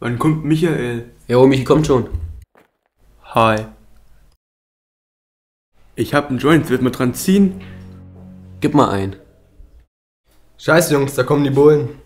Wann kommt Michael? Jo, Michi kommt schon. Hi. Ich hab einen Joint, wird man dran ziehen? Gib mal ein. Scheiße, Jungs, da kommen die Bullen.